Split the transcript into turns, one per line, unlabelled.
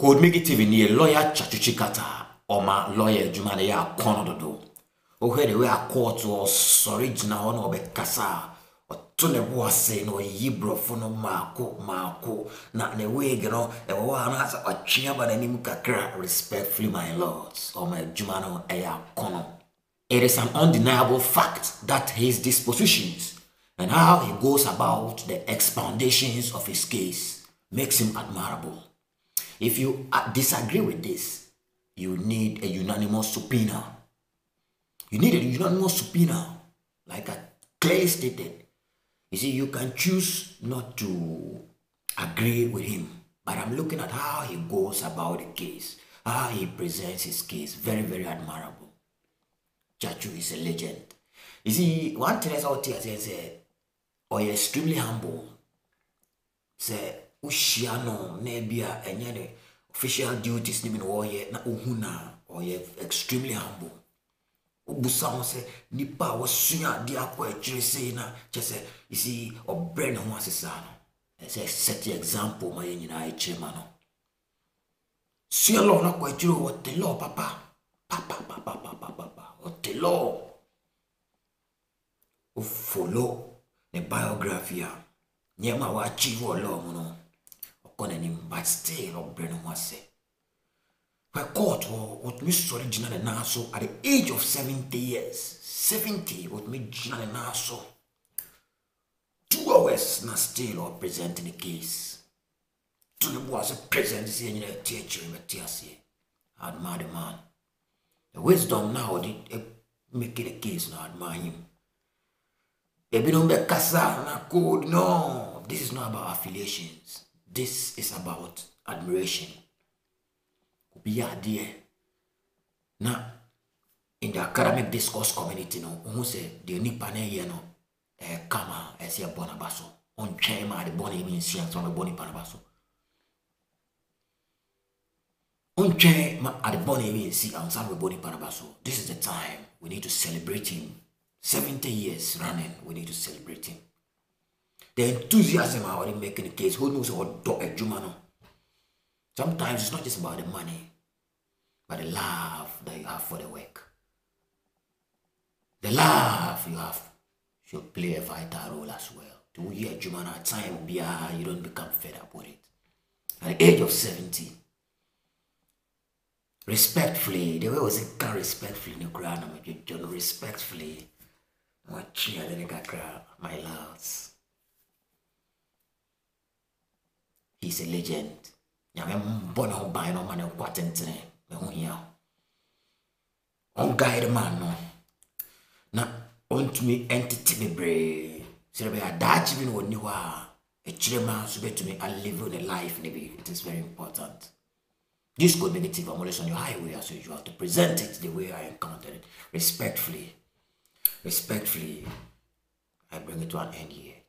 code negative ni lawyer chachuchi kata ọma lawyer adwuma no yɛ akɔnɔ dodo wohwɛ de wei akɔɔto ɔsɔre gyina hɔ na ɔbɛkasa a ɔto ne bo ase na ɔyiyi borɔfo no maako maako. Na ne wig no ɛwɔ hɔ a na sɛ ɔtwe aba n'anim kakra. Respectfully my lords ɔma adwuma no ɛyɛ akɔnɔ it is an undeniable fact that his dispositions and how he goes about the expoundations of his case makes him admirable if you uh, disagree with this you need a unanimous subpoena you need a unanimous subpoena, like I clearly stated. You see, you can choose not to agree with him, but I'm looking at how he goes about the case, how he presents his case. Very, very admirable. Tsatsu is a legend. You see, one thing out here says, or you're extremely humble. Say, ushia no, nebia, and the official duties, ni or na uhuna, or you're extremely humble. wobusa ho sɛ nipa a wasua adeɛ akɔ akyire sei na kyɛ sɛ ɛsi ɔbrɛ ne ho ase saa no. Ɛsɛ set example ma yɛ nyinaa akyire ma no. Sua law no akɔ akyire hɔ ɔte law papa. Papapapapapapa ɔte law. Wofolo ne biography a nneɛma a wɔachieve wɔ law mu no but still ɔbrɛ ne ho ase court what me sorry gyina ne nan so at the age of 70 years 70 what me gyina ne nan so two hours na still or presenting the case. To the boss present see any teacher me tiasie admire the man the wisdom now did make a case now admire him. Ebi no be kasa na code no this is not about affiliations this is about admiration. Obi yɛ adeɛ na in the academic discourse community no wohu sɛ deɛ nipa no ɛyɛ no ɛyɛ kama ɛsɛ ɛbɔ n'aba so ɔntwɛn ma ade bɔne bi nsia nso ɔbɛbɔ nipa n'aba so ɔntwɛn ma ade bɔne bi nsi ansa ɔbɛbɔ nipa n'aba so this is the time we need to celebrate him. Seventy years running we need to celebrate him the enthusiasm a ɔde making the case who knows ɔdɔ adwuma no sometimes it's not just about the money but the love that you have for the work the love you have should play a vital role as well. To hear Juman at time be you don't become fed up with it. At the age of 17. respectfully, the way was it can respectfully in the ground, respectfully. What cheer my loves. He's a legend. Nyame mbɔ ne ho ban no ma ne nkwa tentene me ho hia ɔnguide man no. Na ɔntumi ɛntete bebree sɛ bɛyɛ adaakye bi na ɔnni hɔ a akyire ma nso bɛtumi alive ne life ne it is very important. This code negative i'm always on your highway as usual to present it the way i encountered it. Respectfully respectfully i bring it to an end here